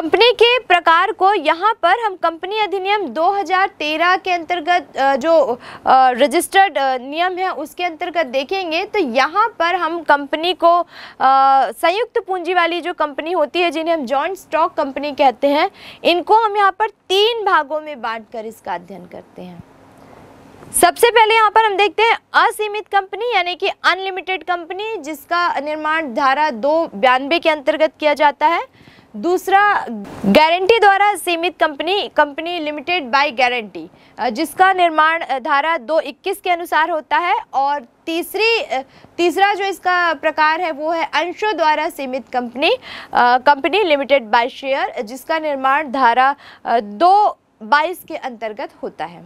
Company के प्रकार को यहाँ पर हम कंपनी अधिनियम 2013 के अंतर्गत जो रजिस्टर्ड नियम है उसके अंतर्गत देखेंगे तो यहाँ पर हम कंपनी को संयुक्त पूंजी वाली जो कंपनी होती है, जिन्हें हम जॉइंट स्टॉक कंपनी कहते हैं, इनको हम यहाँ पर तीन भागों में बांटकर इसका अध्ययन करते हैं। सबसे पहले यहाँ पर हम देखते हैं असीमित कंपनी, यानी कि अनलिमिटेड कंपनी, जिसका निर्माण धारा दो बयानबे के अंतर्गत किया जाता है। दूसरा, गारंटी द्वारा सीमित company company limited by guarantee जिसका निर्माण धारा दो इक्कीस के अनुसार होता है और तीसरी तीसरा जो इसका प्रकार है वो है अंशों द्वारा सीमित company company limited by share, जिसका निर्माण धारा दो बाईस के अंतर्गत होता है।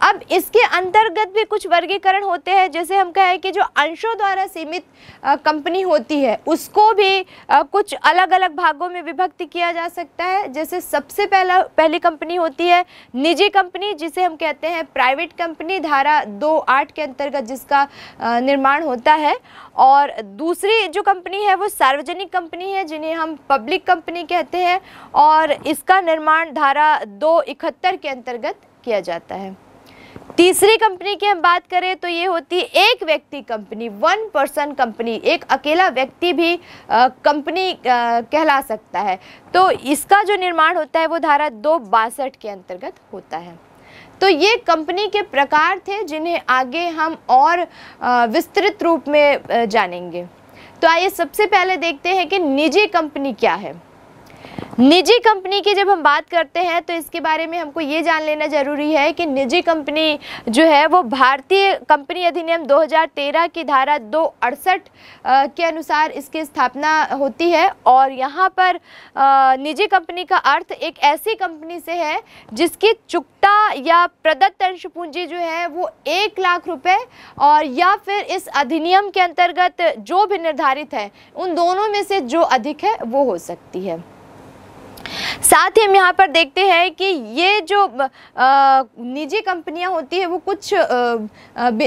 अब इसके अंतर्गत भी कुछ वर्गीकरण होते हैं। जैसे हम कहें कि जो अंशों द्वारा सीमित कंपनी होती है उसको भी आ, कुछ अलग अलग भागों में विभक्त किया जा सकता है। जैसे सबसे पहला पहली कंपनी होती है निजी कंपनी जिसे हम कहते हैं प्राइवेट कंपनी धारा दो आठ के अंतर्गत जिसका निर्माण होता है। और दूसरी जो कंपनी है वो सार्वजनिक कंपनी है जिन्हें हम पब्लिक कंपनी कहते हैं। और इसका निर्माण धारा दो इकहत्तर के अंतर्गत किया जाता है। तीसरी कंपनी की हम बात करें तो ये होती है एक व्यक्ति कंपनी वन पर्सन कंपनी एक अकेला व्यक्ति भी कंपनी कहला सकता है। तो इसका जो निर्माण होता है वो धारा दो बासठ के अंतर्गत होता है। तो ये कंपनी के प्रकार थे जिन्हें आगे हम और विस्तृत रूप में जानेंगे। तो आइए सबसे पहले देखते हैं कि निजी कंपनी क्या है। निजी कंपनी की जब हम बात करते हैं तो इसके बारे में हमको ये जान लेना ज़रूरी है कि निजी कंपनी जो है, वो भारतीय कंपनी अधिनियम 2013 की धारा दो अड़सठ के अनुसार इसकी स्थापना होती है। और यहाँ पर निजी कंपनी का अर्थ एक ऐसी कंपनी से है, जिसकी चुकता या प्रदत्त अंश पूंजी जो है, वो एक लाख रुपए और या फिर इस अधिनियम के अंतर्गत जो भी निर्धारित है, उन दोनों में से जो अधिक है, वो हो सकती है। साथ ही हम यहाँ पर देखते हैं कि ये जो निजी कंपनियाँ होती है वो कुछ आ,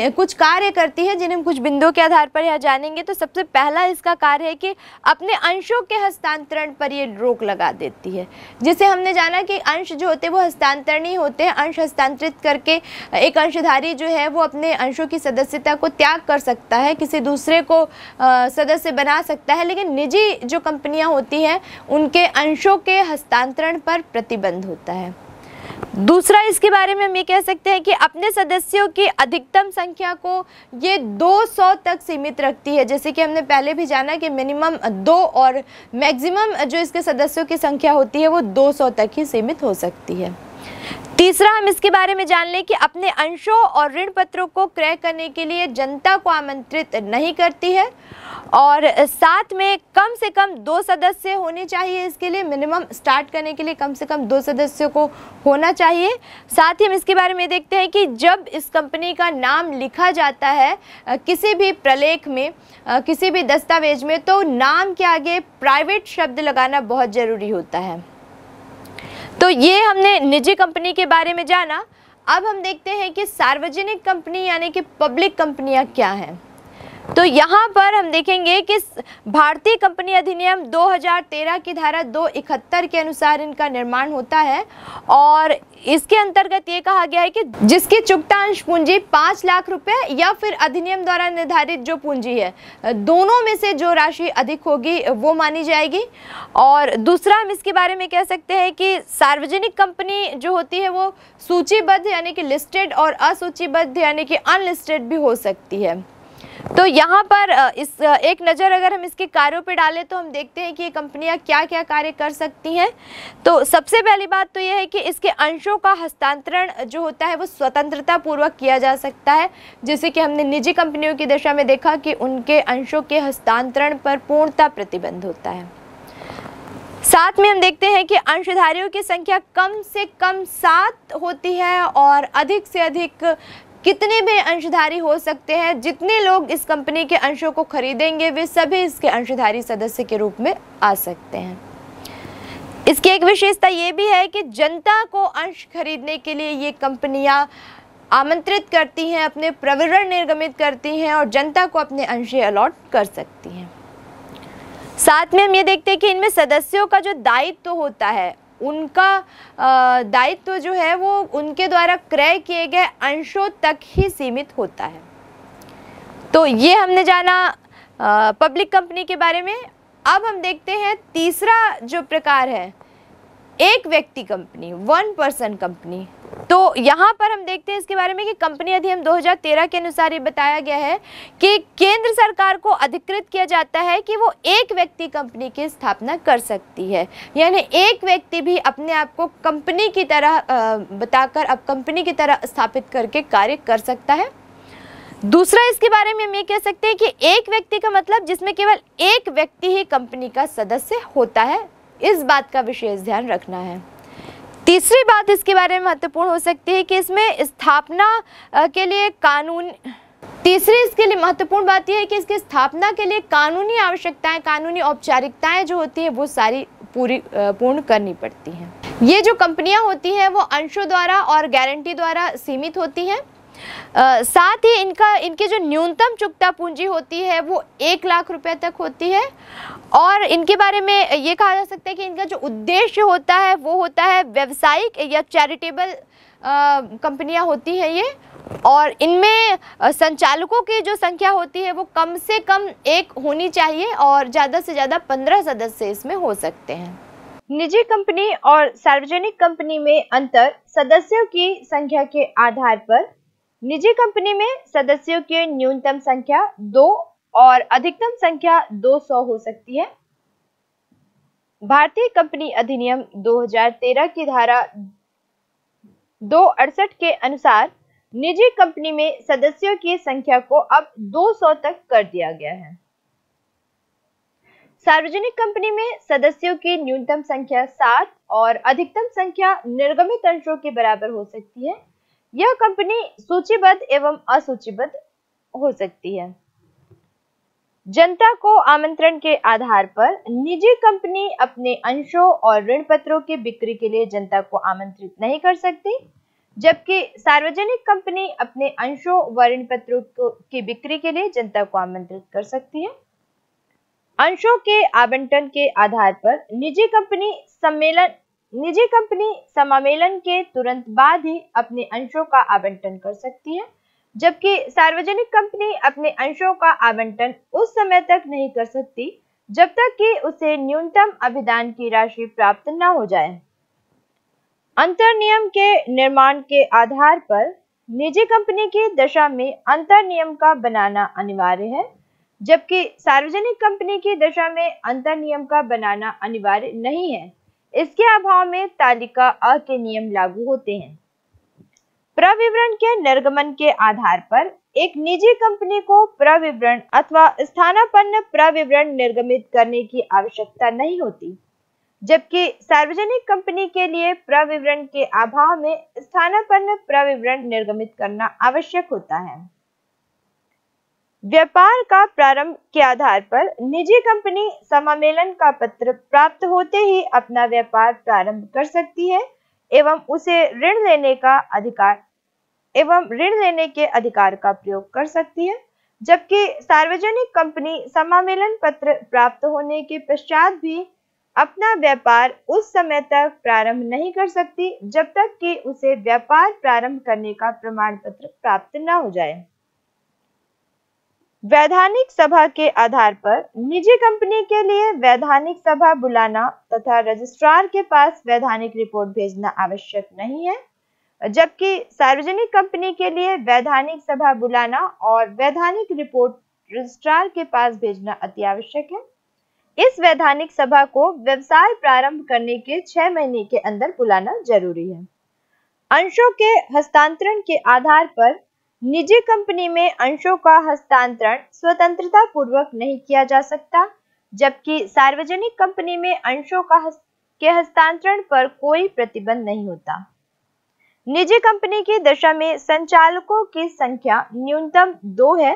कुछ कार्य करती है जिन्हें हम कुछ बिंदुओं के आधार पर यहाँ जानेंगे। तो सबसे पहला इसका कार्य है कि अपने अंशों के हस्तांतरण पर ये रोक लगा देती है। जिसे हमने जाना कि अंश जो होते हैं वो हस्तांतरणीय होते हैं। अंश हस्तांतरित करके एक अंशधारी जो है वो अपने अंशों की सदस्यता को त्याग कर सकता है किसी दूसरे को सदस्य बना सकता है। लेकिन निजी जो कंपनियाँ होती हैं उनके अंशों के हस्तांतरण पर प्रतिबंध होता है। दूसरा, इसके बारे में हम ये कह सकते हैं कि अपने सदस्यों की अधिकतम संख्या को ये 200 तक सीमित रखती है। जैसे कि हमने पहले भी जाना कि मिनिमम दो और मैक्सिमम जो इसके सदस्यों की संख्या होती है, वो 200 तक ही सीमित हो सकती है। तीसरा, हम इसके बारे में जान लें कि अपने अंशों और ऋण पत्रों को क्रय करने के लिए जनता को आमंत्रित नहीं करती है और साथ में कम से कम दो सदस्य होने चाहिए इसके लिए, मिनिमम स्टार्ट करने के लिए कम से कम दो सदस्यों को होना चाहिए। साथ ही हम इसके बारे में देखते हैं कि जब इस कंपनी का नाम लिखा जाता है किसी भी प्रलेख में किसी भी दस्तावेज़ में तो नाम के आगे प्राइवेट शब्द लगाना बहुत ज़रूरी होता है। तो ये हमने निजी कंपनी के बारे में जाना। अब हम देखते हैं कि सार्वजनिक कंपनी यानी कि पब्लिक कंपनियाँ क्या हैं। तो यहाँ पर हम देखेंगे कि भारतीय कंपनी अधिनियम 2013 की धारा दो इकहत्तर के अनुसार इनका निर्माण होता है और इसके अंतर्गत ये कहा गया है कि जिसकी चुकतांश पूंजी पाँच लाख रुपए या फिर अधिनियम द्वारा निर्धारित जो पूंजी है, दोनों में से जो राशि अधिक होगी वो मानी जाएगी। और दूसरा हम इसके बारे में कह सकते हैं कि सार्वजनिक कंपनी जो होती है वो सूचीबद्ध यानी कि लिस्टेड और असूचीबद्ध यानी कि अनलिस्टेड भी हो सकती है। तो यहाँ पर इस एक नज़र अगर हम इसके कार्यों पर डालें तो हम देखते हैं कि ये कंपनियाँ क्या क्या कार्य कर सकती हैं। तो सबसे पहली बात तो ये है कि इसके अंशों का हस्तांतरण जो होता है वो स्वतंत्रता पूर्वक किया जा सकता है। जैसे कि हमने निजी कंपनियों की दशा में देखा कि उनके अंशों के हस्तांतरण पर पूर्णता प्रतिबंध होता है। साथ में हम देखते हैं कि अंशधारियों की संख्या कम से कम सात होती है और अधिक से अधिक कितने भी अंशधारी हो सकते हैं, जितने लोग इस कंपनी के अंशों को खरीदेंगे, वे सभी इसके अंशधारी सदस्य के रूप में आ सकते हैं। इसकी एक विशेषता ये भी है कि जनता को अंश खरीदने के लिए ये कंपनियाँ आमंत्रित करती हैं, अपने प्रवरण निर्गमित करती हैं और जनता को अपने अंश अलॉट कर सकती हैं। साथ में हम ये देखते हैं कि इनमें सदस्यों का जो दायित्व तो होता है उनका दायित्व जो है वो उनके द्वारा क्रय किए गए अंशों तक ही सीमित होता है। तो ये हमने जाना पब्लिक कंपनी के बारे में। अब हम देखते हैं तीसरा जो प्रकार है एक व्यक्ति कंपनी वन पर्सन कंपनी तो यहाँ पर हम देखते हैं इसके बारे में कि कंपनी अधिनियम 2013 के अनुसार ये बताया गया है कि केंद्र सरकार को अधिकृत किया जाता है कि वो एक व्यक्ति कंपनी की स्थापना कर सकती है। यानी एक व्यक्ति भी अपने आप को कंपनी की तरह बताकर अब कंपनी की तरह स्थापित करके कार्य कर सकता है। दूसरा, इसके बारे में हम ये कह सकते हैं कि एक व्यक्ति का मतलब जिसमें केवल एक व्यक्ति ही कंपनी का सदस्य होता है। इस बात का विशेष ध्यान रखना है। तीसरी बात इसके बारे में महत्वपूर्ण हो सकती है कि इसमें स्थापना के लिए कानून, तीसरी इसके लिए महत्वपूर्ण बात यह है कि इसकी स्थापना के लिए कानूनी आवश्यकताएँ, कानूनी औपचारिकताएँ जो होती हैं, वो सारी पूरी पूर्ण करनी पड़ती हैं। ये जो कंपनियाँ होती हैं, वो अंशों द्वारा और गारंटी द्वारा सीमित होती हैं। साथ ही इनका, इनकी जो न्यूनतम चुकता पूंजी होती है, वो एक लाख रुपए तक होती है। और इनके बारे में ये कहा जा सकता है कि इनका जो उद्देश्य होता है, वो होता है व्यवसायिक या चैरिटेबल कंपनियाँ होती हैं ये। और इनमें संचालकों की जो संख्या होती है, वो कम से कम एक होनी चाहिए और ज़्यादा से ज़्यादा पंद्रह सदस्य इसमें हो सकते हैं। निजी कंपनी और सार्वजनिक कंपनी में अंतर सदस्यों की संख्या के आधार पर निजी कंपनी में सदस्यों की न्यूनतम संख्या दो और अधिकतम संख्या 200 हो सकती है। भारतीय कंपनी अधिनियम 2013 की धारा दो अड़सठ के अनुसार निजी कंपनी में सदस्यों की संख्या को अब 200 तक कर दिया गया है। सार्वजनिक कंपनी में सदस्यों की न्यूनतम संख्या सात और अधिकतम संख्या निर्गमित अंशों के बराबर हो सकती है। यह कंपनी सूचीबद्ध एवं असूचीबद्ध हो सकती है। जनता को आमंत्रण के आधार पर निजी कंपनी अपने अंशों और ऋण पत्रों की बिक्री के लिए जनता को आमंत्रित नहीं कर सकती, जबकि सार्वजनिक कंपनी अपने अंशों व ऋण पत्रों की बिक्री के लिए जनता को आमंत्रित कर सकती है। अंशों के आवंटन के आधार पर निजी कंपनी सम्मेलन निजी कंपनी समामेलन के तुरंत बाद ही अपने अंशों का आवंटन कर सकती है, जबकि सार्वजनिक कंपनी अपने अंशों का आवंटन उस समय तक नहीं कर सकती, जब तक कि उसे न्यूनतम अभिदान की राशि प्राप्त न हो जाए। अंतर नियम के निर्माण के आधार पर निजी कंपनी की दशा में अंतर नियम का बनाना अनिवार्य है, जबकि सार्वजनिक कंपनी की दशा में अंतर नियम का बनाना अनिवार्य नहीं है। इसके अभाव में तालिका अ के नियम लागू होते हैं। प्रविवरण के निर्गमन के आधार पर एक निजी कंपनी को प्रविवरण अथवा स्थानापन्न प्रविवरण निर्गमित करने की आवश्यकता नहीं होती, जबकि सार्वजनिक कंपनी के लिए प्रविवरण के अभाव में स्थानापन्न प्रविवरण निर्गमित करना आवश्यक होता है। व्यापार का प्रारंभ के आधार पर निजी कंपनी समामेलन का पत्र प्राप्त होते ही अपना व्यापार प्रारंभ कर सकती है एवं उसे ऋण लेने का अधिकार, एवं ऋण लेने के अधिकार का प्रयोग कर सकती है। जबकि सार्वजनिक कंपनी समामेलन पत्र प्राप्त होने के पश्चात भी अपना व्यापार उस समय तक प्रारंभ नहीं कर सकती जब तक कि उसे व्यापार प्रारंभ करने का प्रमाण पत्र प्राप्त न हो जाए। वैधानिक सभा के आधार पर निजी कंपनी के लिए वैधानिक सभा बुलाना तथा रजिस्ट्रार के पास वैधानिक रिपोर्ट भेजना आवश्यक नहीं है, जबकि सार्वजनिक कंपनी के लिए वैधानिक सभा बुलाना और वैधानिक रिपोर्ट रजिस्ट्रार के पास भेजना अति आवश्यक है। इस वैधानिक सभा को व्यवसाय प्रारंभ करने के छह महीने के अंदर बुलाना ज़रूरी है। अंशों के हस्तांतरण के आधार पर निजी कंपनी में अंशों का हस्तांतरण स्वतंत्रता पूर्वक नहीं किया जा सकता जबकि सार्वजनिक कंपनी में अंशों का हस्त, के हस्तांतरण पर कोई प्रतिबंध नहीं होता। निजी कंपनी की दशा में संचालकों की संख्या न्यूनतम दो है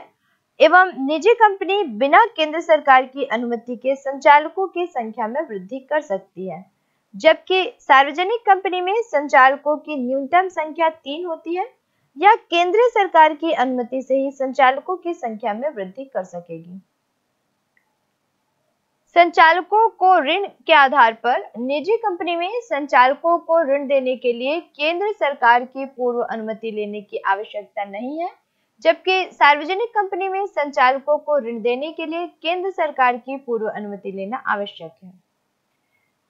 एवं निजी कंपनी बिना केंद्र सरकार की अनुमति के संचालकों की संख्या में वृद्धि कर सकती है जबकि सार्वजनिक कंपनी में संचालकों की न्यूनतम संख्या तीन होती है। या केंद्रीय सरकार की अनुमति से ही संचालकों की संख्या में वृद्धि कर सकेगी। संचालकों को ऋण के आधार पर निजी कंपनी में संचालकों को ऋण देने के लिए केंद्र सरकार की पूर्व अनुमति लेने की आवश्यकता नहीं है, जबकि सार्वजनिक कंपनी में संचालकों को ऋण देने के लिए केंद्र सरकार की पूर्व अनुमति लेना आवश्यक है।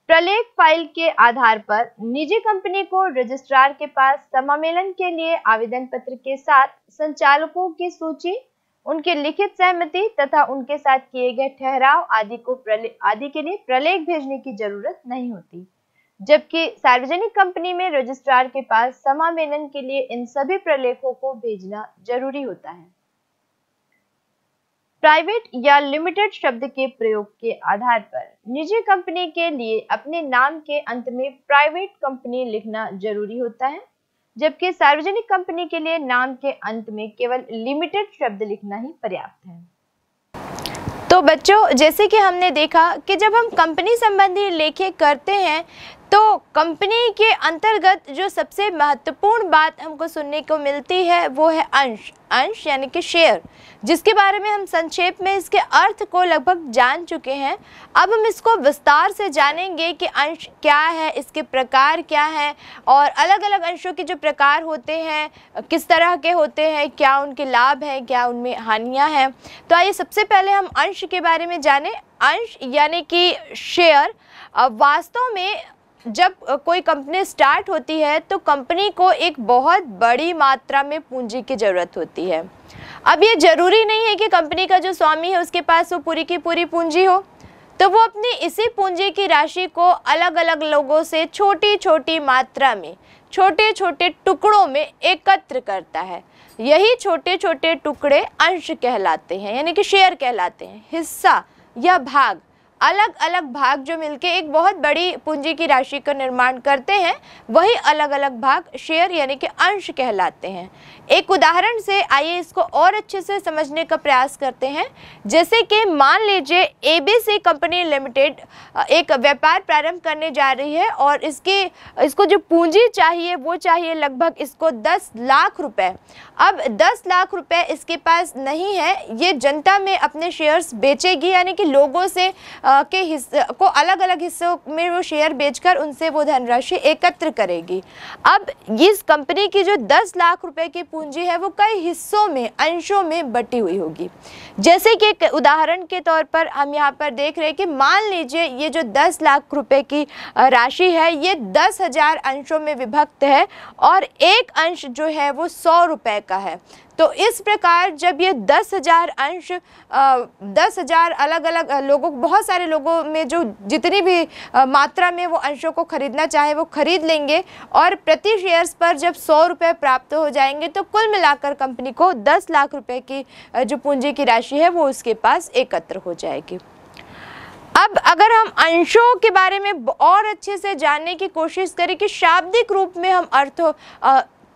प्रलेख फ़ाइल के आधार पर निजी कंपनी को रजिस्ट्रार के पास समामेलन के लिए आवेदन पत्र के साथ संचालकों की सूची, उनके लिखित सहमति तथा उनके साथ किए गए ठहराव आदि को आदि के लिए प्रलेख भेजने की ज़रूरत नहीं होती। जबकि सार्वजनिक कंपनी में रजिस्ट्रार के पास समामेलन के लिए इन सभी प्रलेखों को भेजना ज़रूरी होता है। प्राइवेट या लिमिटेड शब्द के प्रयोग के आधार पर निजी कंपनी के लिए अपने नाम के अंत में प्राइवेट कंपनी लिखना ज़रूरी होता है, जबकि सार्वजनिक कंपनी के लिए नाम के अंत में केवल लिमिटेड शब्द लिखना ही पर्याप्त है। तो बच्चों, जैसे कि हमने देखा कि जब हम कंपनी संबंधी लेखे करते हैं तो कंपनी के अंतर्गत जो सबसे महत्वपूर्ण बात हमको सुनने को मिलती है, वो है अंश। अंश यानी कि शेयर, जिसके बारे में हम संक्षेप में इसके अर्थ को लगभग जान चुके हैं। अब हम इसको विस्तार से जानेंगे कि अंश क्या है, इसके प्रकार क्या हैं, और अलग अलग अंशों के जो प्रकार होते हैं, किस तरह के होते हैं, क्या उनके लाभ हैं, क्या उनमें हानियाँ हैं। तो आइए सबसे पहले हम अंश के बारे में जानें। अंश यानी कि शेयर वास्तव में जब कोई कंपनी स्टार्ट होती है तो कंपनी को एक बहुत बड़ी मात्रा में पूंजी की ज़रूरत होती है। अब ये ज़रूरी नहीं है कि कंपनी का जो स्वामी है, उसके पास वो पूरी की पूरी पूंजी हो। तो वो अपनी इसी पूंजी की राशि को अलग अलग लोगों से छोटी छोटी मात्रा में छोटे छोटे टुकड़ों में एकत्र करता है। यही छोटे छोटे टुकड़े अंश कहलाते हैं, यानी कि शेयर कहलाते हैं, हिस्सा या भाग। अलग अलग भाग जो मिलके एक बहुत बड़ी पूंजी की राशि का निर्माण करते हैं, वही अलग अलग भाग शेयर यानी कि अंश कहलाते हैं। एक उदाहरण से आइए इसको और अच्छे से समझने का प्रयास करते हैं। जैसे कि मान लीजिए एबीसी कंपनी लिमिटेड एक व्यापार प्रारंभ करने जा रही है और इसकी, इसको जो पूंजी चाहिए, वो चाहिए लगभग इसको 10 लाख रुपए। अब 10 लाख रुपए इसके पास नहीं है, ये जनता में अपने शेयर्स बेचेगी यानी कि लोगों से के हिस्से को अलग अलग हिस्सों में वो शेयर बेचकर उनसे वो धनराशि एकत्र करेगी। अब इस कंपनी की जो 10 लाख रुपए की पूंजी है, वो कई हिस्सों में, अंशों में बटी हुई होगी। जैसे कि एक उदाहरण के तौर पर हम यहाँ पर देख रहे हैं कि मान लीजिए ये जो 10 लाख रुपए की राशि है, ये दस हज़ार अंशों में विभक्त है और एक अंश जो है वो सौ रुपए का है। तो इस प्रकार जब ये दस हज़ार अंश दस हज़ार अलग अलग लोगों, बहुत सारे लोगों में जो जितनी भी मात्रा में वो अंशों को ख़रीदना चाहे वो ख़रीद लेंगे और प्रति शेयर्स पर जब सौ रुपये प्राप्त हो जाएँगे तो कुल मिलाकर कंपनी को दस लाख रुपए की जो पूंजी की राशि है वो उसके पास एकत्र हो जाएगी। अब अगर हम अंशों के बारे में और अच्छे से जानने की कोशिश करें कि शाब्दिक रूप में हम अर्थ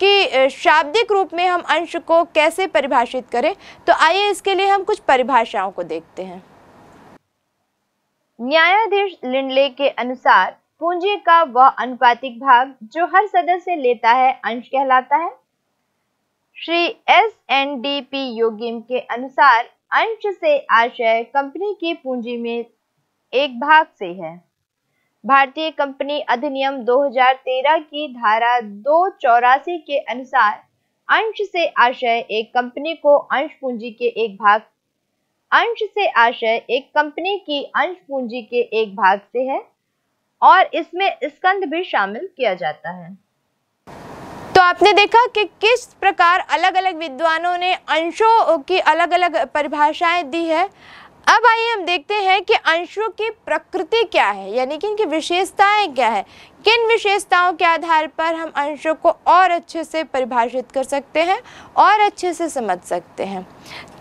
कि शाब्दिक रूप में हम अंश को कैसे परिभाषित करें? तो आइए इसके लिए हम कुछ परिभाषाओं को देखते हैं। न्यायाधीश लिंडले के अनुसार, पूंजी का वह अनुपातिक भाग जो हर सदस्य लेता है, अंश कहलाता है। Shri S N D P Yogam के अनुसार, अंश से आशय कंपनी की पूंजी में एक भाग से है। भारतीय कंपनी अधिनियम 2013 की धारा दो चौरासी के अनुसार अंश से आशय एक कंपनी को अंश पूंजी के एक भाग, अंश से आशय एक कंपनी की अंश पूंजी के एक भाग से है और इसमें स्कंद भी शामिल किया जाता है। तो आपने देखा कि किस प्रकार अलग अलग विद्वानों ने अंशों की अलग अलग परिभाषाएँ दी है। अब आइए हम देखते हैं कि अंशों की प्रकृति क्या है, यानी कि इनकी विशेषताएँ क्या है। किन विशेषताओं के आधार पर हम अंशों को और अच्छे से परिभाषित कर सकते हैं और अच्छे से समझ सकते हैं?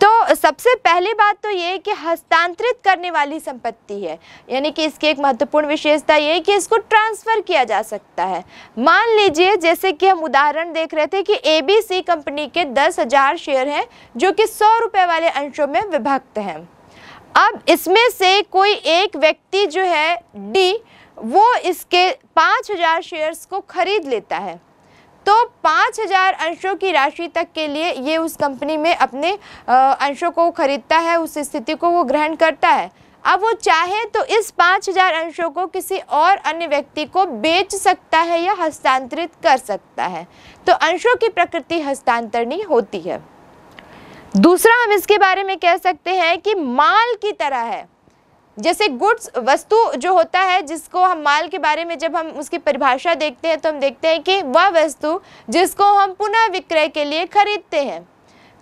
तो सबसे पहली बात तो ये कि हस्तांतरित करने वाली संपत्ति है, यानी कि इसकी एक महत्वपूर्ण विशेषता ये है कि इसको ट्रांसफ़र किया जा सकता है। मान लीजिए, जैसे कि हम उदाहरण देख रहे थे कि एबीसी कंपनी के दस हज़ार शेयर हैं, जो कि सौ रुपये वाले अंशों में विभक्त हैं। अब इसमें से कोई एक व्यक्ति जो है डी वो इसके पाँच हज़ार शेयर्स को खरीद लेता है। तो पाँच हज़ार अंशों की राशि तक के लिए ये उस कंपनी में अपने अंशों को खरीदता है, उस स्थिति को वो ग्रहण करता है। अब वो चाहे तो इस पाँच हज़ार अंशों को किसी और अन्य व्यक्ति को बेच सकता है या हस्तांतरित कर सकता है। तो अंशों की प्रकृति हस्तांतरणी होती है। दूसरा हम इसके बारे में कह सकते हैं कि माल की तरह है। जैसे गुड्स, वस्तु जो होता है, जिसको हम माल के बारे में जब हम उसकी परिभाषा देखते हैं तो हम देखते हैं कि वह वस्तु जिसको हम पुनः विक्रय के लिए खरीदते हैं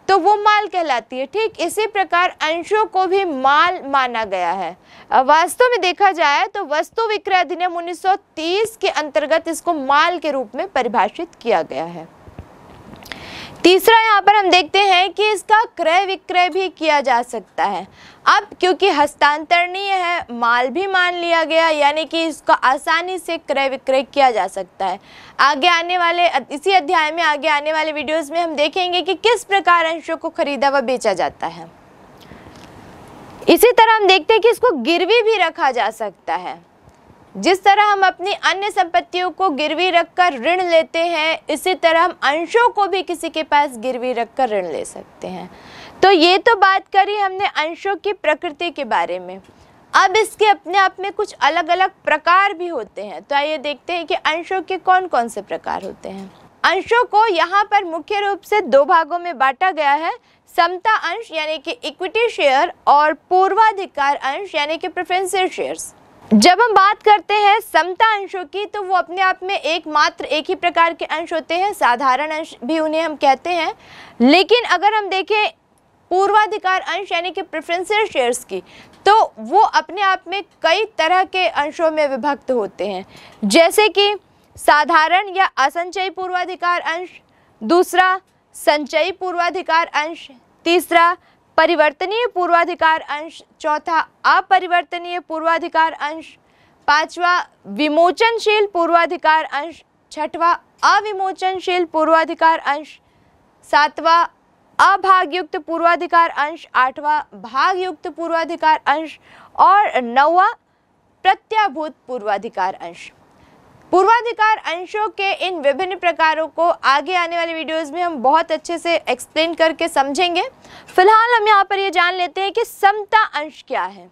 तो वो माल कहलाती है। ठीक इसी प्रकार अंशों को भी माल माना गया है। वास्तव में देखा जाए तो वस्तु विक्रय अधिनियम 1930 के अंतर्गत इसको माल के रूप में परिभाषित किया गया है। तीसरा यहाँ पर हम देखते हैं कि इसका क्रय विक्रय भी किया जा सकता है। अब क्योंकि हस्तांतरणीय है, माल भी मान लिया गया, यानी कि इसका आसानी से क्रय विक्रय किया जा सकता है। आगे आने वाले, इसी अध्याय में आगे आने वाले वीडियोस में हम देखेंगे कि किस प्रकार अंशों को खरीदा व बेचा जाता है। इसी तरह हम देखते हैं कि इसको गिरवी भी रखा जा सकता है। जिस तरह हम अपनी अन्य संपत्तियों को गिरवी रखकर ऋण लेते हैं, इसी तरह हम अंशों को भी किसी के पास गिरवी रखकर ऋण ले सकते हैं। तो ये तो बात करी हमने अंशों की प्रकृति के बारे में। अब इसके अपने आप में कुछ अलग अलग प्रकार भी होते हैं। तो आइए देखते हैं कि अंशों के कौन कौन से प्रकार होते हैं। अंशों को यहाँ पर मुख्य रूप से दो भागों में बांटा गया है। समता अंश यानी कि इक्विटी शेयर और पूर्वाधिकार अंश यानी कि प्रेफरेंशियल शेयर्स जब हम बात करते हैं समता अंशों की तो वो अपने आप में एकमात्र एक ही प्रकार के अंश होते हैं, साधारण अंश भी उन्हें हम कहते हैं। लेकिन अगर हम देखें पूर्वाधिकार अंश, यानी कि प्रेफरेंशियल शेयर्स की तो वो अपने आप में कई तरह के अंशों में विभक्त होते हैं। जैसे कि साधारण या असंचयी पूर्वाधिकार अंश, दूसरा संचयी पूर्वाधिकार अंश, तीसरा परिवर्तनीय पूर्वाधिकार अंश, चौथा अपरिवर्तनीय पूर्वाधिकार अंश, पांचवा विमोचनशील पूर्वाधिकार अंश, छठवा अविमोचनशील पूर्वाधिकार अंश, सातवा अभागयुक्त पूर्वाधिकार अंश, आठवां भागयुक्त पूर्वाधिकार अंश और नौवा प्रत्याभूत पूर्वाधिकार अंश। पूर्वाधिकार अंशों के इन विभिन्न प्रकारों को आगे आने वाले वीडियोस में हम बहुत अच्छे से एक्सप्लेन करके समझेंगे। फ़िलहाल हम यहाँ पर ये जान लेते हैं कि समता अंश क्या है।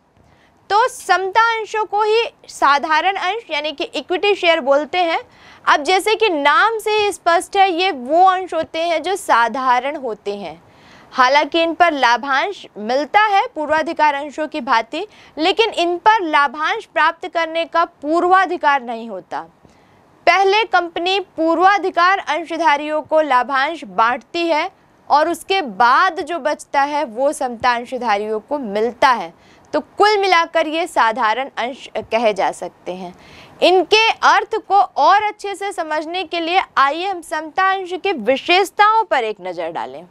तो समता अंशों को ही साधारण अंश, यानी कि इक्विटी शेयर बोलते हैं। अब जैसे कि नाम से ही स्पष्ट है, ये वो अंश होते हैं जो साधारण होते हैं। हालाँकि इन पर लाभांश मिलता है पूर्वाधिकार अंशों की भांति, लेकिन इन पर लाभांश प्राप्त करने का पूर्वाधिकार नहीं होता। पहले कंपनी पूर्वाधिकार अंशधारियों को लाभांश बांटती है और उसके बाद जो बचता है वो समता अंशधारियों को मिलता है। तो कुल मिलाकर ये साधारण अंश कहे जा सकते हैं। इनके अर्थ को और अच्छे से समझने के लिए आइए हम समता अंश की विशेषताओं पर एक नज़र डालें।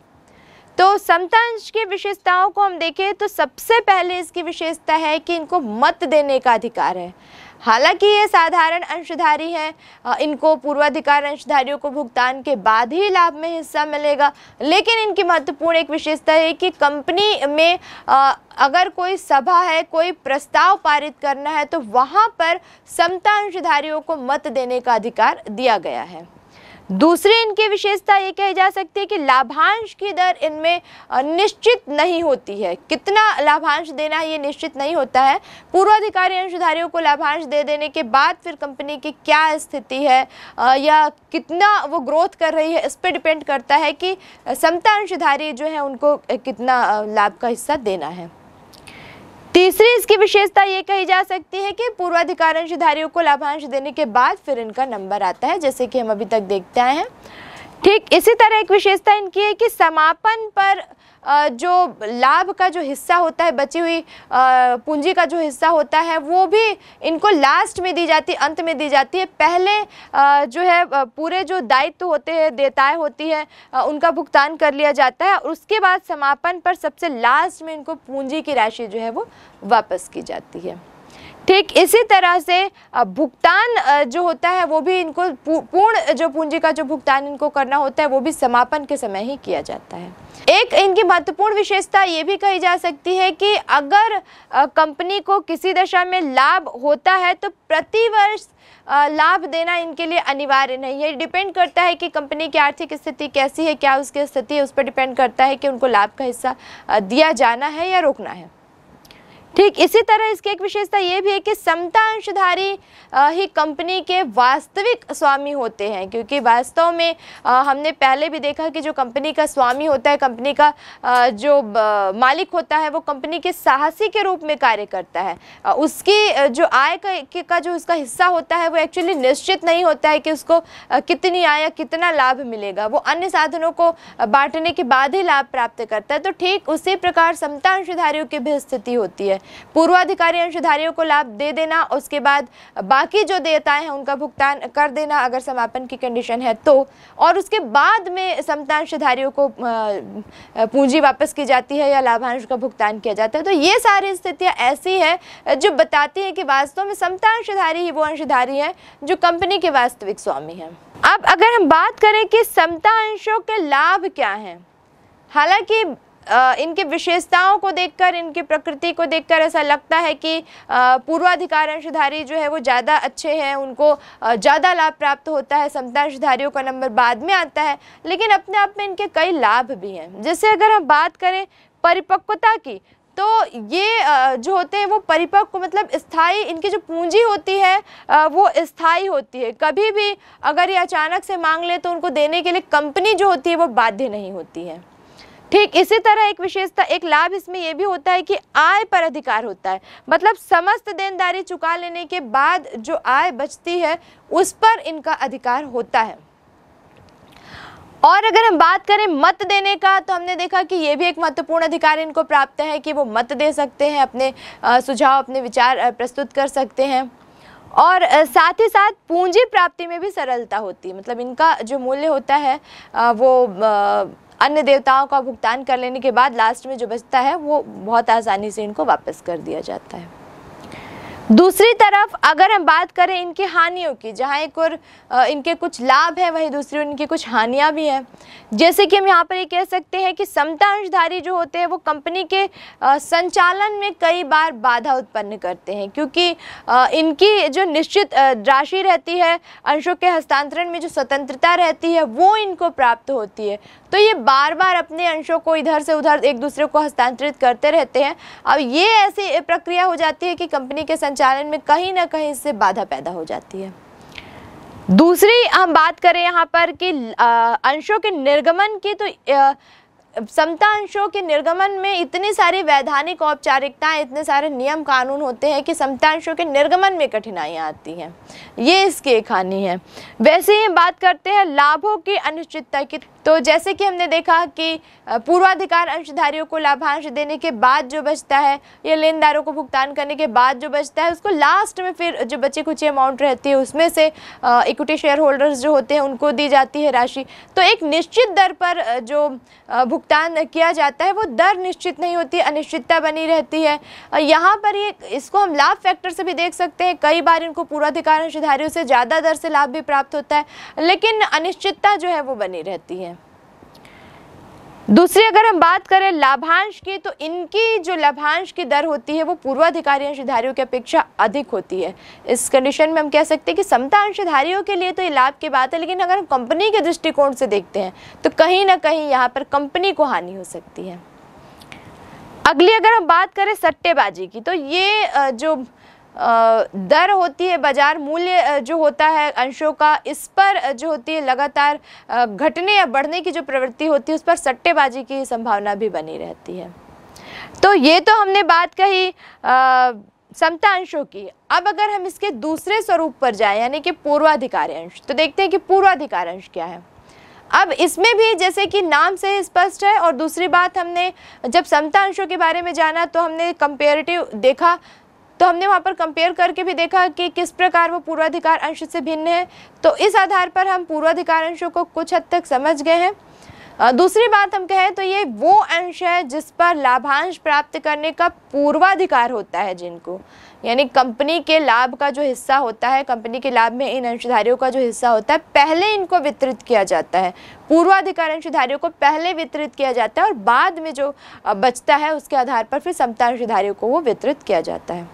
तो समता अंश की विशेषताओं को हम देखें तो सबसे पहले इसकी विशेषता है कि इनको मत देने का अधिकार है। हालाँकि ये साधारण अंशधारी हैं इनको पूर्वाधिकार अंशधारियों को भुगतान के बाद ही लाभ में हिस्सा मिलेगा। लेकिन इनकी महत्वपूर्ण एक विशेषता है कि कंपनी में अगर कोई सभा है, कोई प्रस्ताव पारित करना है तो वहाँ पर समता अंशधारियों को मत देने का अधिकार दिया गया है। दूसरी इनकी विशेषता ये कही जा सकती है कि लाभांश की दर इनमें निश्चित नहीं होती है। कितना लाभांश देना ये निश्चित नहीं होता है। पूर्वाधिकारी अंशधारियों को लाभांश दे देने के बाद फिर कंपनी की क्या स्थिति है या कितना वो ग्रोथ कर रही है, इस पर डिपेंड करता है कि समता अंशधारी जो है उनको कितना लाभ का हिस्सा देना है। तीसरी इसकी विशेषता ये कही जा सकती है कि पूर्वाधिकार अंशधारियों को लाभांश देने के बाद फिर इनका नंबर आता है, जैसे कि हम अभी तक देखते आए हैं। ठीक, इसी तरह एक विशेषता इनकी है कि समापन पर जो लाभ का जो हिस्सा होता है, बची हुई पूंजी का जो हिस्सा होता है, वो भी इनको लास्ट में दी जाती, अंत में दी जाती है। पहले जो है पूरे जो दायित्व होते हैं देताएँ होती है उनका भुगतान कर लिया जाता है। और उसके बाद समापन पर सबसे लास्ट में इनको पूंजी की राशि जो है, वो वापस की जाती है। ठीक इसी तरह से भुगतान जो होता है वो भी इनको पूर्ण, जो पूंजी का जो भुगतान इनको करना होता है वो भी समापन के समय ही किया जाता है। एक इनकी महत्वपूर्ण विशेषता ये भी कही जा सकती है कि अगर कंपनी को किसी दशा में लाभ होता है तो प्रतिवर्ष लाभ देना इनके लिए अनिवार्य नहीं है। डिपेंड करता है कि कंपनी की आर्थिक स्थिति कैसी है, क्या उसकी स्थिति है, उस पर डिपेंड करता है कि उनको लाभ का हिस्सा दिया जाना है या रोकना है। ठीक इसी तरह इसकी एक विशेषता ये भी है कि समता अंशधारी ही कंपनी के वास्तविक स्वामी होते हैं क्योंकि वास्तव में हमने पहले भी देखा कि जो कंपनी का स्वामी होता है कंपनी का जो मालिक होता है वो कंपनी के साहसी के रूप में कार्य करता है। उसकी जो आय का, का जो उसका हिस्सा होता है वो एक्चुअली निश्चित नहीं होता है कि उसको कितनी आय कितना लाभ मिलेगा। वो अन्य साधनों को बांटने के बाद ही लाभ प्राप्त करता है। तो ठीक उसी प्रकार समता अंशधारियों की भी स्थिति होती है। पूर्वाधिकारी अंशधारियों को लाभ दे देना, उसके बाद बाकी जो देयताएँ हैं उनका भुगतान कर देना अगर समापन की कंडीशन है तो। और उसके बाद में समता अंशधारियों को पूंजी वापस की जाती है या लाभांश का भुगतान किया जाता है। तो ये सारी स्थितियाँ ऐसी है जो बताती है कि वास्तव में समता अंशधारी ही वो अंशधारी है जो कंपनी के वास्तविक स्वामी हैं। अब अगर हम बात करें कि समता अंशों के लाभ क्या हैं, हालाँकि इनकी विशेषताओं को देखकर, इनकी प्रकृति को देखकर ऐसा लगता है कि पूर्वाधिकार अंशधारी जो है वो ज़्यादा अच्छे हैं, उनको ज़्यादा लाभ प्राप्त होता है समता अंशधारियों का नंबर बाद में आता है, लेकिन अपने आप में इनके कई लाभ भी हैं। जैसे अगर हम बात करें परिपक्वता की तो ये जो होते हैं वो परिपक्व मतलब स्थायी इनकी जो पूंजी होती है वो स्थायी होती है। कभी भी अगर ये अचानक से मांग ले तो उनको देने के लिए कंपनी जो होती है वो बाध्य नहीं होती है। ठीक इसी तरह एक विशेषता, एक लाभ इसमें यह भी होता है कि आय पर अधिकार होता है। मतलब समस्त देनदारी चुका लेने के बाद जो आय बचती है, उस पर इनका अधिकार होता है। और अगर हम बात करें मत देने का तो हमने देखा कि ये भी एक महत्वपूर्ण अधिकार इनको प्राप्त है कि वो मत दे सकते हैं, अपने सुझाव, अपने विचार प्रस्तुत कर सकते हैं। और साथ ही साथ पूंजी प्राप्ति में भी सरलता होती है। मतलब इनका जो मूल्य होता है वो अन्य देवताओं का भुगतान कर लेने के बाद लास्ट में जो बचता है, वो बहुत आसानी से इनको वापस कर दिया जाता है। दूसरी तरफ़, अगर हम बात करें इनकी हानियों की, जहाँ एक और इनके कुछ लाभ हैं, वही दूसरी इनकी कुछ हानियाँ भी हैं। जैसे कि हम यहाँ पर ये कह सकते हैं कि समता अंशधारी जो होते हैं, वो कंपनी के संचालन में कई बार बाधा उत्पन्न करते हैं, क्योंकि इनकी जो निश्चित राशि रहती है, अंशों के हस्तांतरण में जो स्वतंत्रता रहती है, वो इनको प्राप्त होती है। तो ये बार बार अपने अंशों को इधर से उधर एक दूसरे को हस्तांतरित करते रहते हैं। अब ये ऐसी प्रक्रिया हो जाती है कि कंपनी के संचालन में कहीं ना कहीं इससे बाधा पैदा हो जाती है। दूसरी हम बात करें यहाँ पर कि अंशों के निर्गमन की तो समता अंशों के निर्गमन में इतनी सारी वैधानिक औपचारिकताएँ, इतने सारे नियम कानून होते हैं कि समता अंशों के निर्गमन में कठिनाइयाँ आती हैं। ये इसकी एक हानि है। वैसे ही बात करते हैं लाभों की अनिश्चितता की तो जैसे कि हमने देखा कि पूर्वाधिकार अंशधारियों को लाभांश देने के बाद जो बचता है, या लेनदारों को भुगतान करने के बाद जो बचता है, उसको लास्ट में फिर जो बचे कुछ अमाउंट रहती है, उसमें से इक्विटी शेयर होल्डर्स जो होते हैं, उनको दी जाती है राशि। तो एक निश्चित दर पर जो भुगतान किया जाता है, वो दर निश्चित नहीं होती, अनिश्चितता बनी रहती है। यहाँ पर ये, इसको हम लाभ फैक्टर से भी देख सकते हैं। कई बार इनको पूर्वाधिकार अंशधारियों से ज़्यादा दर से लाभ भी प्राप्त होता है, लेकिन अनिश्चितता जो है, वो बनी रहती है। दूसरी, अगर हम बात करें लाभांश की तो इनकी जो लाभांश की दर होती है, वो पूर्वाधिकारी अंशधारियों की अपेक्षा अधिक होती है। इस कंडीशन में हम कह सकते हैं कि समता अंशधारियों के लिए तो ये लाभ की बात है, लेकिन अगर हम कंपनी के दृष्टिकोण से देखते हैं तो कहीं ना कहीं यहाँ पर कंपनी को हानि हो सकती है। अगली, अगर हम बात करें सट्टेबाजी की तो ये जो दर होती है, बाज़ार मूल्य जो होता है अंशों का, इस पर जो होती है लगातार घटने या बढ़ने की जो प्रवृत्ति होती है, उस पर सट्टेबाजी की संभावना भी बनी रहती है। तो ये तो हमने बात कही समता अंशों की। अब अगर हम इसके दूसरे स्वरूप पर जाएँ, यानी कि पूर्वाधिकार अंश तो देखते हैं कि पूर्वाधिकार अंश क्या है। अब इसमें भी जैसे कि नाम से स्पष्ट है, और दूसरी बात हमने, जब समता अंशों के बारे में जाना तो हमने कंपेरेटिव देखा तो हमने वहाँ पर कंपेयर करके भी देखा कि किस प्रकार वो पूर्वाधिकार अंश से भिन्न है। तो इस आधार पर हम पूर्वाधिकार अंशों को कुछ हद तक समझ गए हैं। दूसरी बात हम कहें तो ये वो अंश है जिस पर लाभांश प्राप्त करने का पूर्वाधिकार होता है जिनको। यानी कंपनी के लाभ का जो हिस्सा होता है, कंपनी के लाभ में इन अंशधारियों का जो हिस्सा होता है, पहले इनको वितरित किया जाता है। पूर्वाधिकार अंशधारियों को पहले वितरित किया जाता है और बाद में जो बचता है उसके आधार पर फिर समता अंशधारियों को वो वितरित किया जाता है।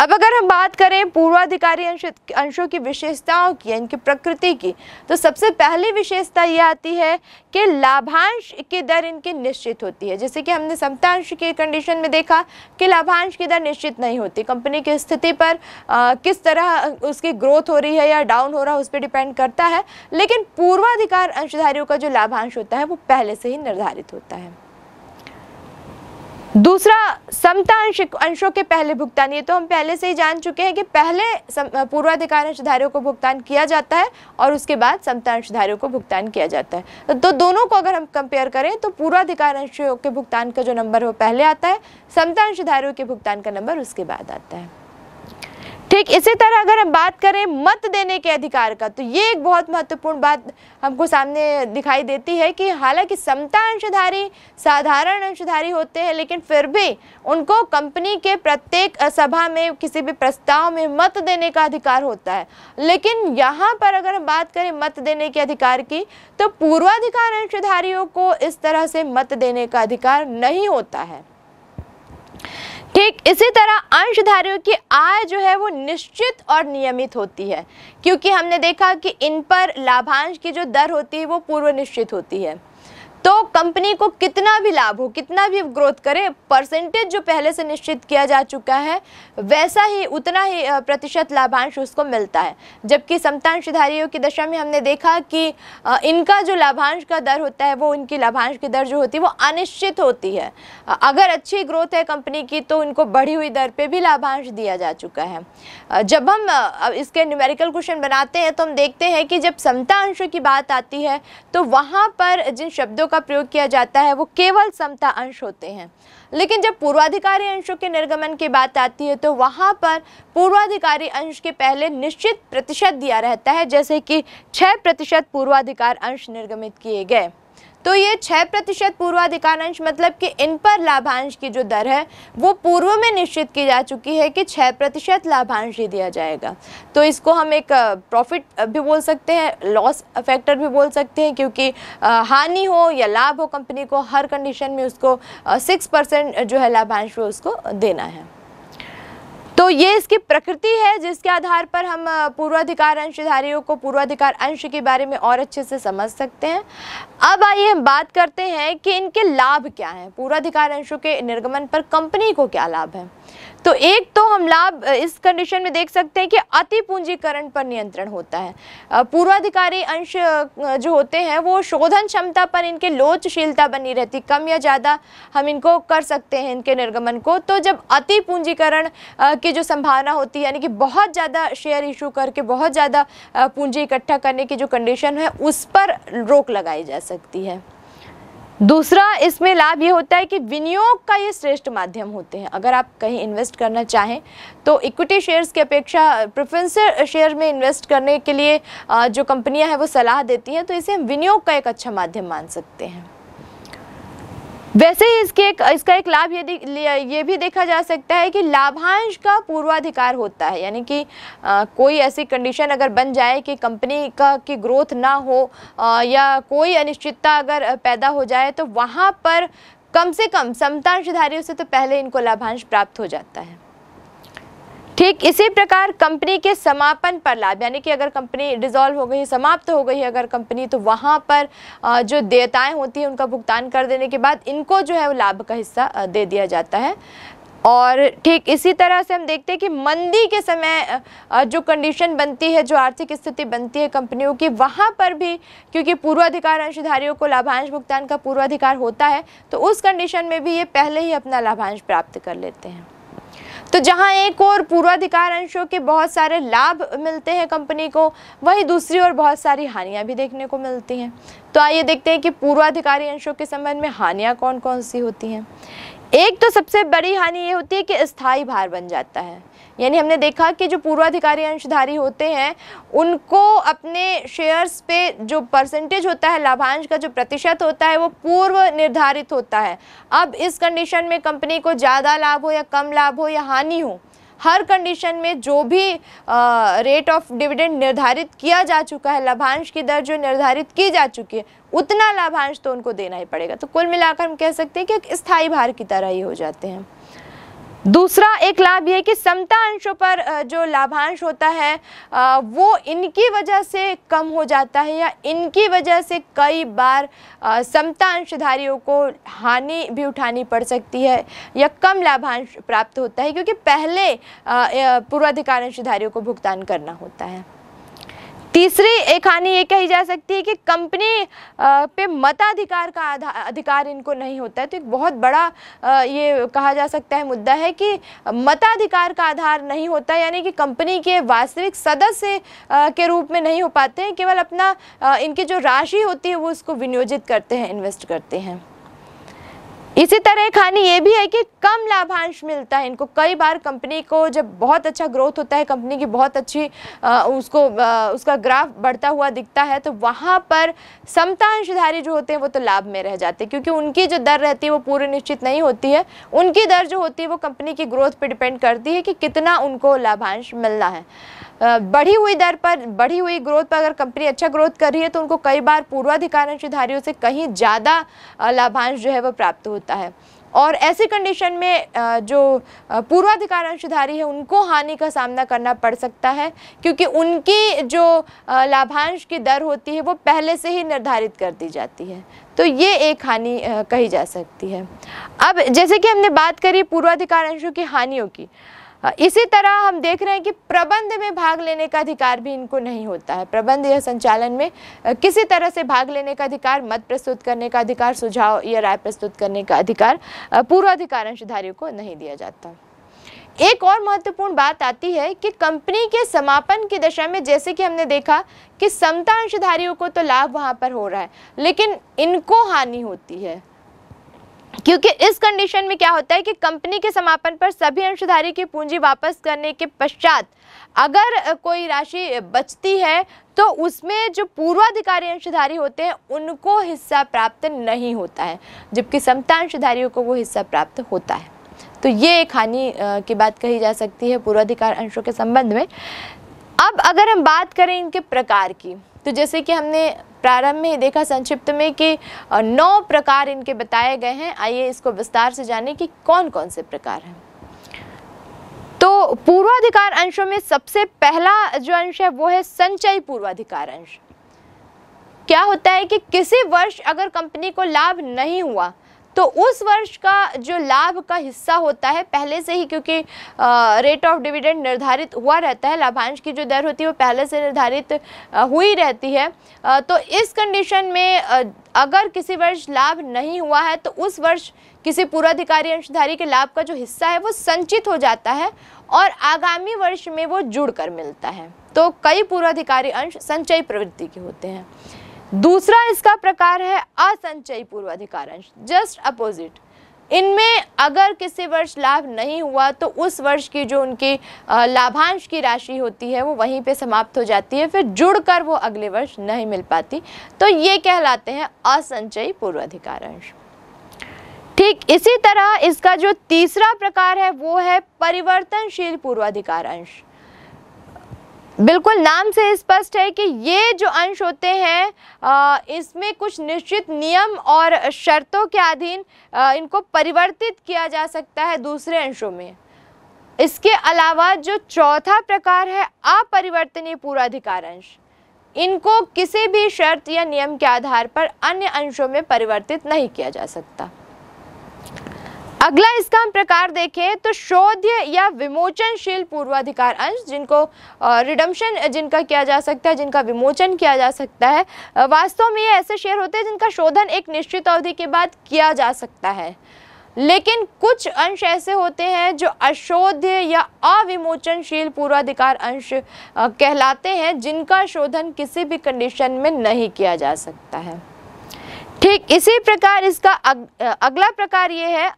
अब अगर हम बात करें पूर्वाधिकारी अंश की विशेषताओं की इनकी प्रकृति की तो सबसे पहली विशेषता ये आती है कि लाभांश की दर इनकी निश्चित होती है। जैसे कि हमने समतांश की कंडीशन में देखा कि लाभांश की दर निश्चित नहीं होती। कंपनी की स्थिति पर आ, किस तरह उसकी ग्रोथ हो रही है या डाउन हो रहा है उस पर डिपेंड करता है। लेकिन पूर्वाधिकार अंशधारियों का जो लाभांश होता है वो पहले से ही निर्धारित होता है। दूसरा, समता अंश अंशों के पहले भुगतान। ये तो हम पहले से ही जान चुके हैं कि पहले पूर्वाधिकार अंशधारियों को भुगतान किया जाता है और उसके बाद समता अंशधारियों को भुगतान किया जाता है। तो दोनों को अगर हम कंपेयर करें तो पूर्वाधिकार अंशों के भुगतान का जो नंबर है वो पहले आता है समता अंशधारियों के भुगतान का नंबर उसके बाद आता है। ठीक इसी तरह अगर हम बात करें मत देने के अधिकार का तो ये एक बहुत महत्वपूर्ण बात हमको सामने दिखाई देती है कि हालाँकि समता अंशधारी, साधारण अंशधारी होते हैं, लेकिन फिर भी उनको कंपनी के प्रत्येक सभा में, किसी भी प्रस्ताव में मत देने का अधिकार होता है। लेकिन यहाँ पर अगर हम बात करें मत देने के अधिकार की तो पूर्वाधिकार अंशधारियों को इस तरह से मत देने का अधिकार नहीं होता है। ठीक इसी तरह अंशधारियों की आय जो है वो निश्चित और नियमित होती है, क्योंकि हमने देखा कि इन पर लाभांश की जो दर होती है वो पूर्व निश्चित होती है। तो कंपनी को कितना भी लाभ हो, कितना भी ग्रोथ करे परसेंटेज जो पहले से निश्चित किया जा चुका है, वैसा ही, उतना ही प्रतिशत लाभांश उसको मिलता है। जबकि समतांशधारियों की दशा में हमने देखा कि इनका जो लाभांश का दर होता है, वो इनकी लाभांश की दर जो होती है, वो अनिश्चित होती है। अगर अच्छी ग्रोथ है कंपनी की तो इनको बढ़ी हुई दर पर भी लाभांश दिया जा चुका है। जब हम इसके न्यूमेरिकल क्वेश्चन बनाते हैं तो हम देखते हैं कि जब समता की बात आती है तो वहाँ पर जिन शब्दों का प्रयोग किया जाता है, वो केवल समता अंश होते हैं। लेकिन जब पूर्वाधिकारी अंशों के निर्गमन की बात आती है तो वहाँ पर पूर्वाधिकारी अंश के पहले निश्चित प्रतिशत दिया रहता है, जैसे कि छः प्रतिशत पूर्वाधिकार अंश निर्गमित किए गए। तो ये छः प्रतिशत पूर्वाधिकारांश मतलब कि इन पर लाभांश की जो दर है, वो पूर्व में निश्चित की जा चुकी है कि छः प्रतिशत लाभांश ही दिया जाएगा। तो इसको हम एक प्रॉफिट भी बोल सकते हैं लॉस फैक्टर भी बोल सकते हैं, क्योंकि हानि हो या लाभ हो कंपनी को, हर कंडीशन में उसको सिक्स परसेंट जो है लाभांश वो उसको देना है। तो ये इसकी प्रकृति है, जिसके आधार पर हम पूर्वाधिकार अंशधारियों को पूर्वाधिकार अंश के बारे में और अच्छे से समझ सकते हैं। अब आइए हम बात करते हैं कि इनके लाभ क्या हैं। पूर्वाधिकार अंशों के निर्गमन पर कंपनी को क्या लाभ है? तो एक तो हम लाभ इस कंडीशन में देख सकते हैं कि अति पूंजीकरण पर नियंत्रण होता है। पूर्वाधिकारी अंश जो होते हैं, वो शोधन क्षमता पर इनके लोचशीलता बनी रहती, कम या ज़्यादा हम इनको कर सकते हैं इनके निर्गमन को। तो जब अति पूंजीकरण की जो संभावना होती है, यानी कि बहुत ज़्यादा शेयर इशू करके, बहुत ज़्यादा पूंजी इकट्ठा करने की जो कंडीशन है, उस पर रोक लगाई जा सकती है। दूसरा, इसमें लाभ ये होता है कि विनियोग का ये श्रेष्ठ माध्यम होते हैं। अगर आप कहीं इन्वेस्ट करना चाहें तो इक्विटी शेयर्स की अपेक्षा प्रेफरेंस शेयर में इन्वेस्ट करने के लिए जो कंपनियाँ हैं, वो सलाह देती हैं तो इसे हम विनियोग का एक अच्छा माध्यम मान सकते हैं। वैसे ही इसके एक इसका एक लाभ यदि ये भी देखा जा सकता है कि लाभांश का पूर्वाधिकार होता है। यानी कि आ, कोई ऐसी कंडीशन अगर बन जाए कि कंपनी का की ग्रोथ ना हो आ, या कोई अनिश्चितता अगर पैदा हो जाए तो वहाँ पर कम से कम समतांशधारियों से तो पहले इनको लाभांश प्राप्त हो जाता है। ठीक इसी प्रकार कंपनी के समापन पर लाभ, यानी कि अगर कंपनी डिजॉल्व हो गई समाप्त हो गई है, अगर कंपनी तो वहाँ पर जो देयताएँ होती हैं, उनका भुगतान कर देने के बाद इनको जो है वो लाभ का हिस्सा दे दिया जाता है। और ठीक इसी तरह से हम देखते हैं कि मंदी के समय जो कंडीशन बनती है, जो आर्थिक स्थिति बनती है कंपनियों की, वहाँ पर भी, क्योंकि पूर्वाधिकार अंशधारियों को लाभांश भुगतान का पूर्वाधिकार होता है तो उस कंडीशन में भी ये पहले ही अपना लाभांश प्राप्त कर लेते हैं। तो जहाँ एक और पूर्वाधिकार अंशों के बहुत सारे लाभ मिलते हैं कंपनी को, वहीं दूसरी ओर बहुत सारी हानियाँ भी देखने को मिलती हैं। तो आइए देखते हैं कि पूर्वाधिकारी अंशों के संबंध में हानियाँ कौन कौन सी होती हैं। एक तो सबसे बड़ी हानि ये होती है कि स्थायी भार बन जाता है। यानी हमने देखा कि जो पूर्वाधिकारी अंशधारी होते हैं, उनको अपने शेयर्स पे जो परसेंटेज होता है, लाभांश का जो प्रतिशत होता है, वो पूर्व निर्धारित होता है। अब इस कंडीशन में कंपनी को ज़्यादा लाभ हो या कम लाभ हो या हानि हो, हर कंडीशन में जो भी रेट ऑफ़ डिविडेंड निर्धारित किया जा चुका है, लाभांश की दर जो निर्धारित की जा चुकी है, उतना लाभांश तो उनको देना ही पड़ेगा। तो कुल मिलाकर हम कह सकते हैं कि एक स्थायी भार की तरह ही हो जाते हैं। दूसरा एक लाभ यह कि समता अंशों पर जो लाभांश होता है वो इनकी वजह से कम हो जाता है या इनकी वजह से कई बार समता अंशधारियों को हानि भी उठानी पड़ सकती है या कम लाभांश प्राप्त होता है क्योंकि पहले पूर्वाधिकार अंशधारियों को भुगतान करना होता है। तीसरी एक हानि ये कही जा सकती है कि कंपनी पे मताधिकार का अधिकार इनको नहीं होता है। तो एक बहुत बड़ा ये कहा जा सकता है मुद्दा है कि मताधिकार का आधार नहीं होता, यानी कि कंपनी के वास्तविक सदस्य के रूप में नहीं हो पाते हैं। केवल अपना इनकी जो राशि होती है वो उसको विनियोजित करते हैं, इन्वेस्ट करते हैं। इसी तरह हानि ये भी है कि कम लाभांश मिलता है इनको। कई बार कंपनी को जब बहुत अच्छा ग्रोथ होता है कंपनी की बहुत अच्छी आ, उसको आ, उसका ग्राफ बढ़ता हुआ दिखता है तो वहाँ पर समतांशधारी जो होते हैं वो तो लाभ में रह जाते हैं क्योंकि उनकी जो दर रहती है वो पूरी निश्चित नहीं होती है। उनकी दर जो होती है वो कंपनी की ग्रोथ पर डिपेंड करती है कि कितना उनको लाभांश मिलना है। बढ़ी हुई दर पर, बढ़ी हुई ग्रोथ पर अगर कंपनी अच्छा ग्रोथ कर रही है तो उनको कई बार पूर्वाधिकारांशधारियों से कहीं ज़्यादा लाभांश जो है वो प्राप्त होता है। और ऐसी कंडीशन में जो पूर्वाधिकार अंशधारी है, उनको हानि का सामना करना पड़ सकता है, क्योंकि उनकी जो लाभांश की दर होती है, वो पहले से ही निर्धारित कर दी जाती है। तो ये एक हानि कही जा सकती है। अब जैसे कि हमने बात करी पूर्वाधिकार अंशों की हानियों की इसी तरह हम देख रहे हैं कि प्रबंध में भाग लेने का अधिकार भी इनको नहीं होता है। प्रबंध या संचालन में किसी तरह से भाग लेने का अधिकार, मत प्रस्तुत करने का अधिकार, सुझाव या राय प्रस्तुत करने का अधिकार पूर्वाधिकार अंशधारियों को नहीं दिया जाता। एक और महत्वपूर्ण बात आती है कि कंपनी के समापन की दशा में जैसे कि हमने देखा कि समता अंशधारियों को तो लाभ वहाँ पर हो रहा है, लेकिन इनको हानि होती है। क्योंकि इस कंडीशन में क्या होता है कि कंपनी के समापन पर सभी अंशधारी की पूंजी वापस करने के पश्चात अगर कोई राशि बचती है तो उसमें जो पूर्वाधिकारी अंशधारी होते हैं, उनको हिस्सा प्राप्त नहीं होता है, जबकि समता अंशधारियों को वो हिस्सा प्राप्त होता है। तो ये एक हानि की बात कही जा सकती है पूर्वाधिकार अंशों के संबंध में। अब अगर हम बात करें इनके प्रकार की तो जैसे कि हमने प्रारंभ में देखा संक्षिप्त में कि नौ प्रकार इनके बताए गए हैं। आइए इसको विस्तार से जाने कि कौन कौन से प्रकार हैं। तो पूर्वाधिकार अंशों में सबसे पहला जो अंश है, वो है संचयी पूर्वाधिकार अंश। क्या होता है कि किसी वर्ष अगर कंपनी को लाभ नहीं हुआ तो उस वर्ष का जो लाभ का हिस्सा होता है, पहले से ही क्योंकि रेट ऑफ़ डिविडेंड निर्धारित हुआ रहता है, लाभांश की जो दर होती है वो पहले से निर्धारित हुई रहती है। तो इस कंडीशन में अगर किसी वर्ष लाभ नहीं हुआ है तो उस वर्ष किसी पूर्वाधिकारी अंशधारी के लाभ का जो हिस्सा है वो संचित हो जाता है और आगामी वर्ष में वो जुड़कर मिलता है। तो कई पूर्वाधिकारी अंश संचयी प्रवृत्ति के होते हैं। दूसरा इसका प्रकार है असंचयी पूर्वाधिकार अंश जस्ट अपोजिट इनमें अगर किसी वर्ष लाभ नहीं हुआ तो उस वर्ष की जो उनकी लाभांश की राशि होती है, वो वहीं पे समाप्त हो जाती है, फिर जुड़कर वो अगले वर्ष नहीं मिल पाती। तो ये कहलाते हैं असंचयी पूर्वाधिकार अंश ठीक इसी तरह इसका जो तीसरा प्रकार है, वो है परिवर्तनशील पूर्वाधिकार अंश बिल्कुल, नाम से स्पष्ट है कि ये जो अंश होते हैं इसमें कुछ निश्चित नियम और शर्तों के अधीन इनको परिवर्तित किया जा सकता है दूसरे अंशों में। इसके अलावा जो चौथा प्रकार है, अपरिवर्तनीय पूर्वाधिकार अंश। इनको किसी भी शर्त या नियम के आधार पर अन्य अंशों में परिवर्तित नहीं किया जा सकता। अगला इसका हम प्रकार देखें तो शोध या विमोचनशील पूर्वाधिकार अंश जिनको रिडम्शन जिनका किया जा सकता है जिनका विमोचन किया जा सकता है वास्तव में ये ऐसे शेयर होते हैं जिनका शोधन एक निश्चित अवधि के बाद किया जा सकता है। लेकिन कुछ अंश ऐसे होते हैं जो अशोध्य या अविमोचनशील पूर्वाधिकार अंश कहलाते हैं जिनका शोधन किसी भी कंडीशन में नहीं किया जा सकता है। ठीक इसी प्रकार इसका अग, अगला प्रकार ये है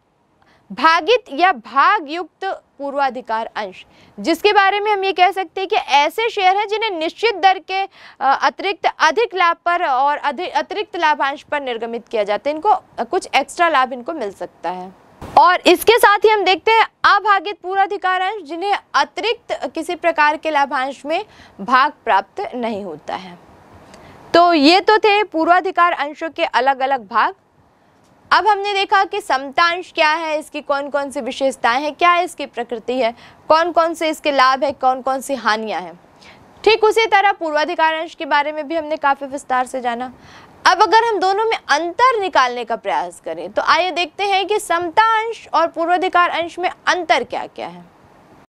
भागित या भाग युक्त पूर्वाधिकार अंश, जिसके बारे में हम ये कह सकते हैं कि ऐसे शेयर हैं जिन्हें निश्चित दर के अतिरिक्त अधिक लाभ पर और अधिक अतिरिक्त लाभांश पर निर्गमित किया जाता है। इनको, कुछ एक्स्ट्रा लाभ इनको मिल सकता है। और इसके साथ ही हम देखते हैं अभागित पूर्वाधिकार अंश, जिन्हें अतिरिक्त किसी प्रकार के लाभांश में भाग प्राप्त नहीं होता है। तो ये तो थे पूर्वाधिकार अंशों के अलग अलग भाग। अब हमने देखा कि समतांश क्या है, इसकी कौन कौन सी विशेषताएँ हैं, क्या इसकी प्रकृति है कौन कौन से इसके लाभ है कौन कौन सी हानियाँ हैं। ठीक उसी तरह पूर्वाधिकार अंश के बारे में भी हमने काफ़ी विस्तार से जाना। अब अगर हम दोनों में अंतर निकालने का प्रयास करें तो आइए देखते हैं कि समता अंश और पूर्वाधिकार अंश में अंतर क्या क्या है।